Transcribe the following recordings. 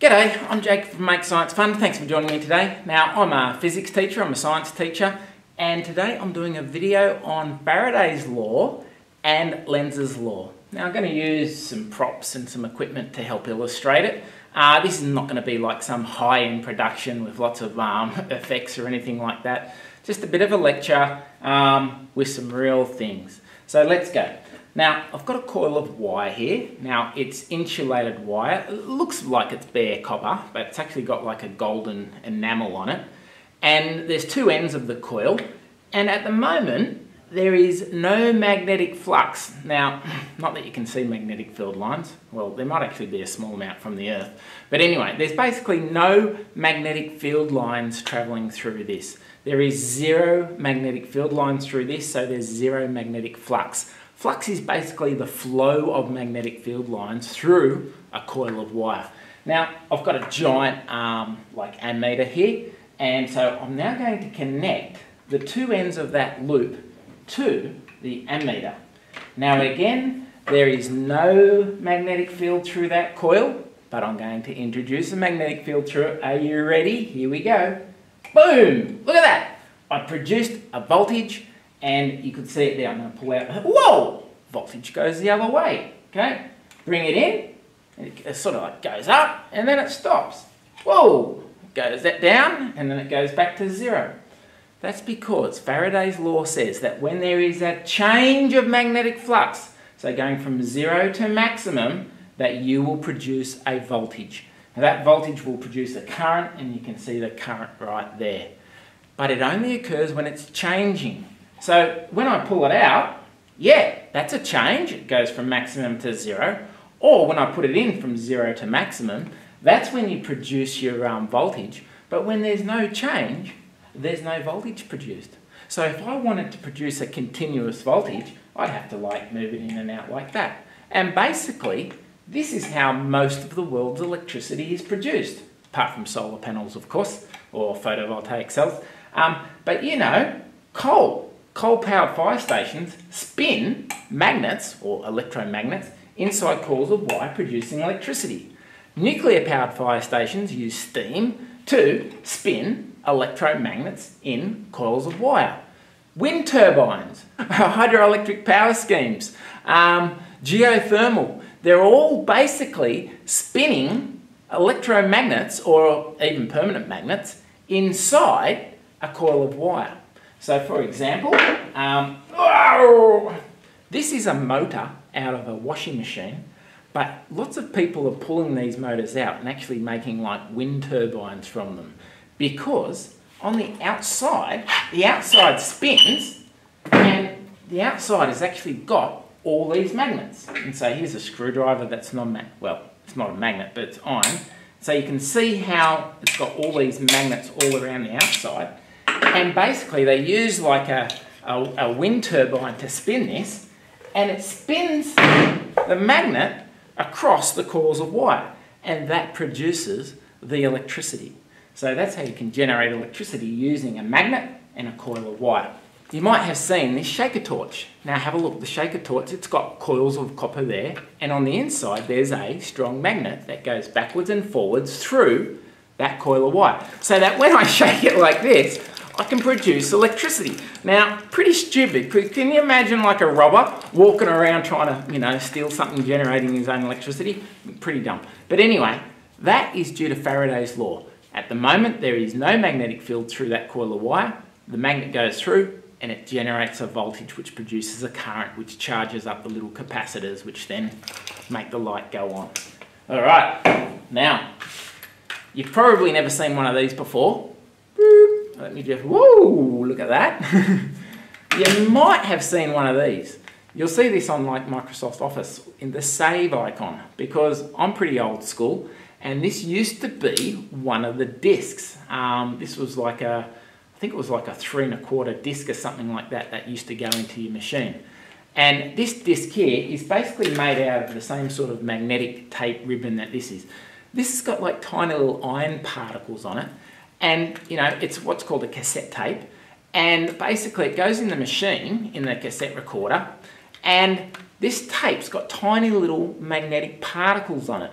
G'day, I'm Jake from Make Science Fun. Thanks for joining me today. Now, I'm a physics teacher, I'm a science teacher, and today I'm doing a video on Faraday's Law and Lenz's Law. Now, I'm going to use some props and some equipment to help illustrate it. Uh, this is not going to be like some high-end production with lots of um, effects or anything like that. Just a bit of a lecture um, with some real things. So let's go. Now, I've got a coil of wire here. Now, it's insulated wire. It looks like it's bare copper, but it's actually got like a golden enamel on it. And there's two ends of the coil. And at the moment, there is no magnetic flux. Now, not that you can see magnetic field lines. Well, there might actually be a small amount from the Earth. But anyway, there's basically no magnetic field lines traveling through this. There is zero magnetic field lines through this, so there's zero magnetic flux. Flux is basically the flow of magnetic field lines through a coil of wire. Now, I've got a giant um, like ammeter here, and so I'm now going to connect the two ends of that loop to the ammeter. Now again, there is no magnetic field through that coil, but I'm going to introduce a magnetic field through it. Are you ready? Here we go. Boom! Look at that! I produced a voltage and you could see it there. I'm going to pull out. Whoa! Voltage goes the other way. Okay? Bring it in. And it sort of like goes up and then it stops. Whoa! Goes that down and then it goes back to zero. That's because Faraday's law says that when there is a change of magnetic flux, so going from zero to maximum, that you will produce a voltage. Now that voltage will produce a current and you can see the current right there. But it only occurs when it's changing. So when I pull it out, yeah, that's a change. It goes from maximum to zero. Or when I put it in from zero to maximum, that's when you produce your um, voltage. But when there's no change, there's no voltage produced. So if I wanted to produce a continuous voltage, I'd have to like move it in and out like that. And basically, this is how most of the world's electricity is produced, apart from solar panels, of course, or photovoltaic cells. Um, but you know, coal coal-powered fire stations spin magnets, or electromagnets, inside coils of wire producing electricity. Nuclear-powered fire stations use steam to spin electromagnets in coils of wire. Wind turbines, hydroelectric power schemes, um, geothermal, they're all basically spinning electromagnets or even permanent magnets inside a coil of wire. So for example, um, this is a motor out of a washing machine, but lots of people are pulling these motors out and actually making like wind turbines from them because on the outside, the outside spins and the outside has actually got all these magnets. And so here's a screwdriver that's not, well, it's not a magnet, but it's iron. So you can see how it's got all these magnets all around the outside. And basically they use like a, a, a wind turbine to spin this and it spins the magnet across the coils of wire and that produces the electricity. So that's how you can generate electricity using a magnet and a coil of wire. You might have seen this shaker torch. Now have a look, the shaker torch, it's got coils of copper there and on the inside there's a strong magnet that goes backwards and forwards through that coil of wire. So that when I shake it like this, I can produce electricity. Now, pretty stupid, can you imagine like a robber walking around trying to, you know, steal something generating his own electricity? Pretty dumb. But anyway, that is due to Faraday's law. At the moment, there is no magnetic field through that coil of wire. The magnet goes through and it generates a voltage which produces a current which charges up the little capacitors which then make the light go on. All right, now, you've probably never seen one of these before. Let me just, whoa, look at that. you might have seen one of these. You'll see this on like Microsoft Office in the save icon because I'm pretty old school and this used to be one of the discs. Um, this was like a, think it was like a three and a quarter disc or something like that that used to go into your machine. And this disc here is basically made out of the same sort of magnetic tape ribbon that this is. This has got like tiny little iron particles on it and you know it's what's called a cassette tape and basically it goes in the machine in the cassette recorder and this tape's got tiny little magnetic particles on it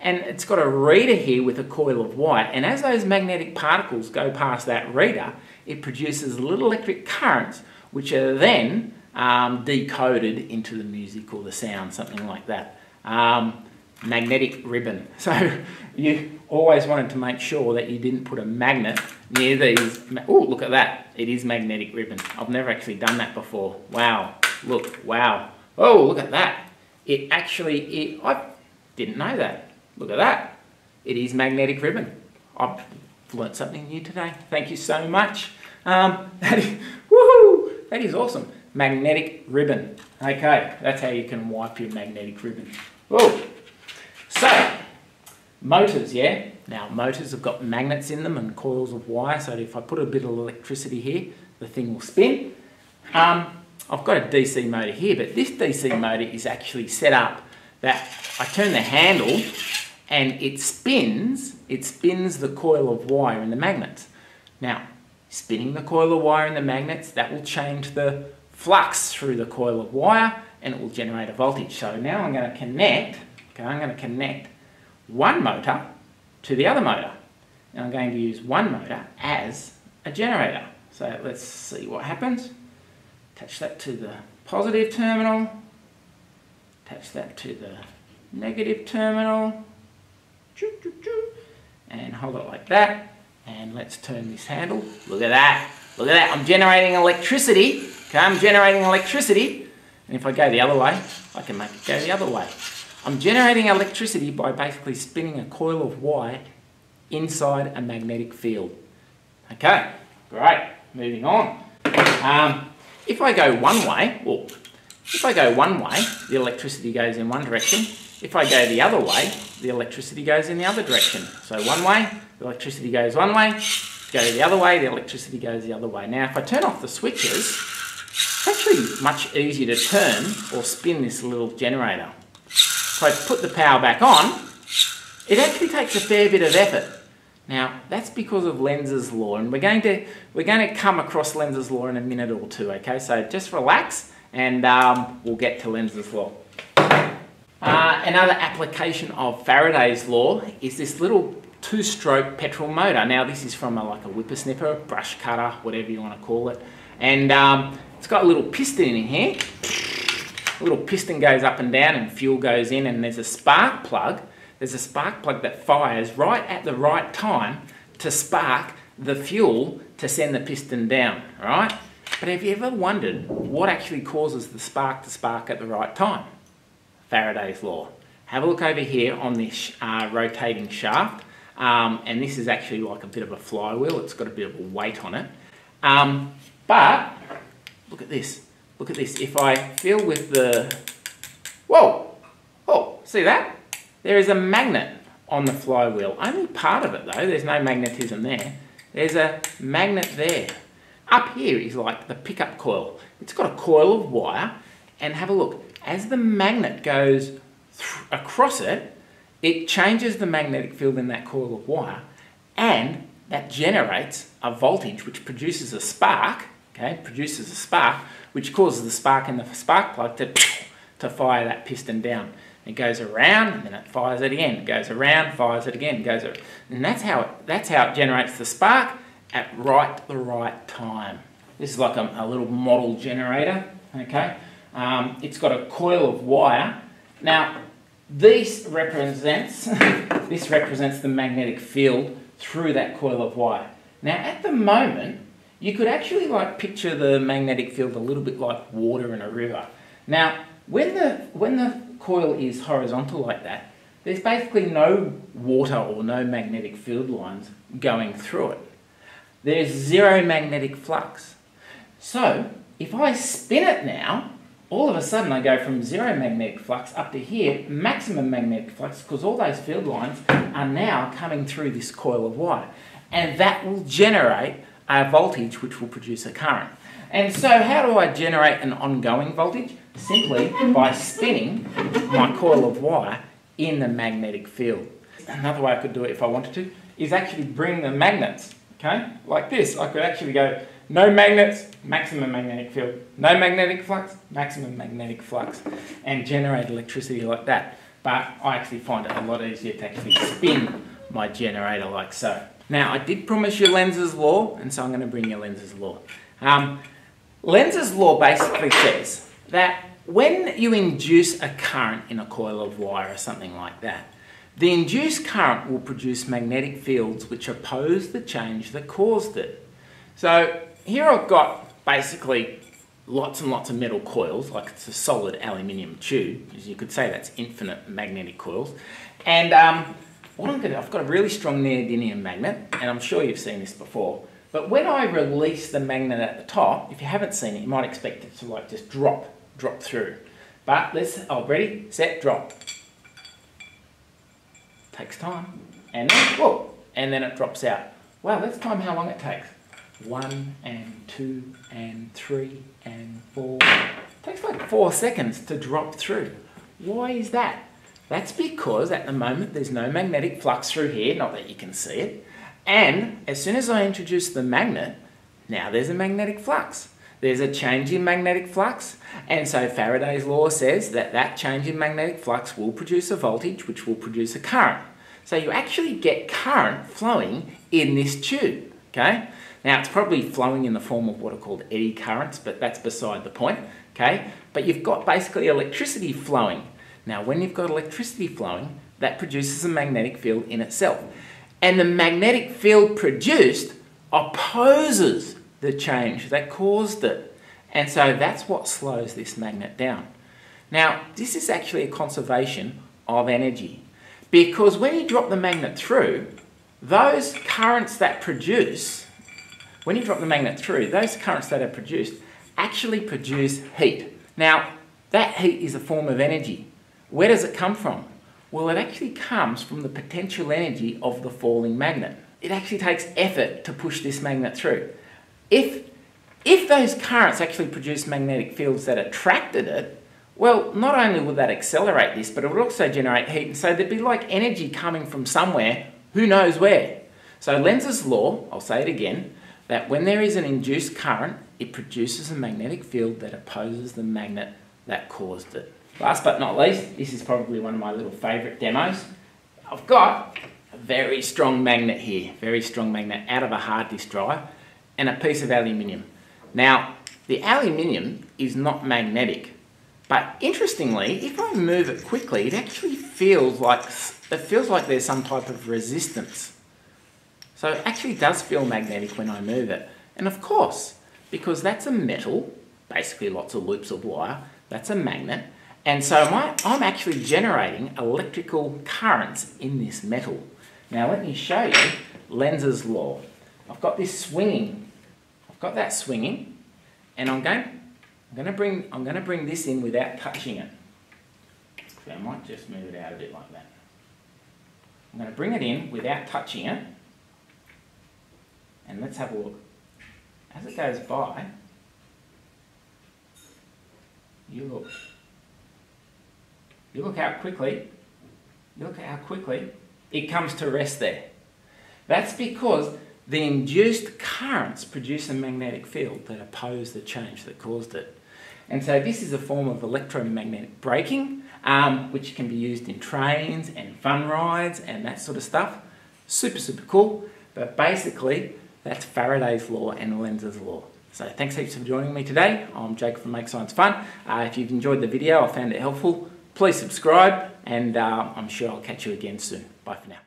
and it's got a reader here with a coil of wire. And as those magnetic particles go past that reader, it produces little electric currents, which are then um, decoded into the music or the sound, something like that. Um, magnetic ribbon. So you always wanted to make sure that you didn't put a magnet near these. Oh, look at that. It is magnetic ribbon. I've never actually done that before. Wow. Look, wow. Oh, look at that. It actually, it, I didn't know that. Look at that. It is magnetic ribbon. I've learnt something new today. Thank you so much. Um, that is, woohoo, that is awesome. Magnetic ribbon. Okay, that's how you can wipe your magnetic ribbon. Oh, so motors, yeah. Now motors have got magnets in them and coils of wire. So if I put a bit of electricity here, the thing will spin. Um, I've got a DC motor here, but this DC motor is actually set up that I turn the handle and it spins, it spins the coil of wire in the magnets. Now, spinning the coil of wire in the magnets, that will change the flux through the coil of wire and it will generate a voltage. So now I'm going to connect, okay, I'm going to connect one motor to the other motor. And I'm going to use one motor as a generator. So let's see what happens. Attach that to the positive terminal. Attach that to the negative terminal. And hold it like that. And let's turn this handle. Look at that. Look at that. I'm generating electricity. Okay, I'm generating electricity. And if I go the other way, I can make it go the other way. I'm generating electricity by basically spinning a coil of wire inside a magnetic field. Okay, great. Moving on. Um, if I go one way, well, if I go one way, the electricity goes in one direction. If I go the other way, the electricity goes in the other direction. So one way, the electricity goes one way. Go the other way, the electricity goes the other way. Now, if I turn off the switches, it's actually much easier to turn or spin this little generator. So I put the power back on, it actually takes a fair bit of effort. Now, that's because of Lenz's law, and we're going to we're going to come across Lenz's law in a minute or two. Okay, so just relax, and um, we'll get to Lenz's law. Uh, another application of Faraday's law is this little two-stroke petrol motor. Now, this is from a, like a whippersnipper, brush cutter, whatever you want to call it, and um, it's got a little piston in here. A little piston goes up and down, and fuel goes in, and there's a spark plug there's a spark plug that fires right at the right time to spark the fuel to send the piston down, right? But have you ever wondered what actually causes the spark to spark at the right time? Faraday's law. Have a look over here on this uh, rotating shaft. Um, and this is actually like a bit of a flywheel. It's got a bit of a weight on it. Um, but look at this. Look at this. If I feel with the... Whoa! Oh, see that? There is a magnet on the flywheel. Only part of it though, there's no magnetism there. There's a magnet there. Up here is like the pickup coil. It's got a coil of wire and have a look. As the magnet goes across it, it changes the magnetic field in that coil of wire and that generates a voltage which produces a spark, okay, produces a spark, which causes the spark in the spark plug to, to fire that piston down. It goes around and then it fires it again. It goes around, fires it again, goes around. And that's how it, that's how it generates the spark at right the right time. This is like a, a little model generator, okay? Um, it's got a coil of wire. Now, this represents, this represents the magnetic field through that coil of wire. Now, at the moment, you could actually like picture the magnetic field a little bit like water in a river. Now, when the, when the coil is horizontal like that, there's basically no water or no magnetic field lines going through it. There's zero magnetic flux. So if I spin it now, all of a sudden I go from zero magnetic flux up to here, maximum magnetic flux, because all those field lines are now coming through this coil of wire. And that will generate a voltage which will produce a current. And so how do I generate an ongoing voltage? Simply by spinning my coil of wire in the magnetic field. Another way I could do it if I wanted to is actually bring the magnets, okay, like this. I could actually go no magnets, maximum magnetic field. No magnetic flux, maximum magnetic flux. And generate electricity like that. but I actually find it a lot easier to actually spin my generator like so. Now, I did promise you Lenz's law, and so I'm going to bring you Lenz's law. Um, Lenz's law basically says that when you induce a current in a coil of wire or something like that, the induced current will produce magnetic fields which oppose the change that caused it. So here I've got basically lots and lots of metal coils, like it's a solid aluminium tube, as you could say that's infinite magnetic coils. And um, what I'm gonna, I've got a really strong neodymium magnet, and I'm sure you've seen this before. But when I release the magnet at the top, if you haven't seen it, you might expect it to like just drop, drop through. But let's, oh, ready, set, drop. Takes time. And then, whoa, and then it drops out. Wow, let's time how long it takes. One and two and three and four. It takes like four seconds to drop through. Why is that? That's because at the moment there's no magnetic flux through here, not that you can see it. And as soon as I introduce the magnet, now there's a magnetic flux. There's a change in magnetic flux, and so Faraday's law says that that change in magnetic flux will produce a voltage, which will produce a current. So you actually get current flowing in this tube, okay? Now it's probably flowing in the form of what are called eddy currents, but that's beside the point, okay? But you've got basically electricity flowing. Now when you've got electricity flowing, that produces a magnetic field in itself. And the magnetic field produced opposes the change that caused it. And so that's what slows this magnet down. Now, this is actually a conservation of energy because when you drop the magnet through, those currents that produce, when you drop the magnet through, those currents that are produced actually produce heat. Now, that heat is a form of energy. Where does it come from? Well, it actually comes from the potential energy of the falling magnet. It actually takes effort to push this magnet through. If, if those currents actually produce magnetic fields that attracted it, well, not only would that accelerate this, but it would also generate heat. And so there'd be like energy coming from somewhere, who knows where. So Lenz's law, I'll say it again, that when there is an induced current, it produces a magnetic field that opposes the magnet that caused it. Last but not least, this is probably one of my little favourite demos. I've got a very strong magnet here, very strong magnet out of a hard disk drive and a piece of aluminium. Now, the aluminium is not magnetic, but interestingly, if I move it quickly, it actually feels like it feels like there's some type of resistance. So it actually does feel magnetic when I move it. And of course, because that's a metal, basically lots of loops of wire, that's a magnet, and so my, I'm actually generating electrical currents in this metal. Now let me show you Lenz's law. I've got this swinging. I've got that swinging, and I'm going, I'm going to bring, I'm going to bring this in without touching it. So I might just move it out a bit like that. I'm going to bring it in without touching it, and let's have a look. As it goes by, you look. You look how quickly, you look how quickly it comes to rest there. That's because the induced currents produce a magnetic field that oppose the change that caused it. And so this is a form of electromagnetic braking, um, which can be used in trains and fun rides and that sort of stuff. Super, super cool. But basically, that's Faraday's law and Lenz's law. So thanks heaps for joining me today. I'm Jake from Make Science Fun. Uh, if you've enjoyed the video, I found it helpful, please subscribe, and uh, I'm sure I'll catch you again soon. Bye for now.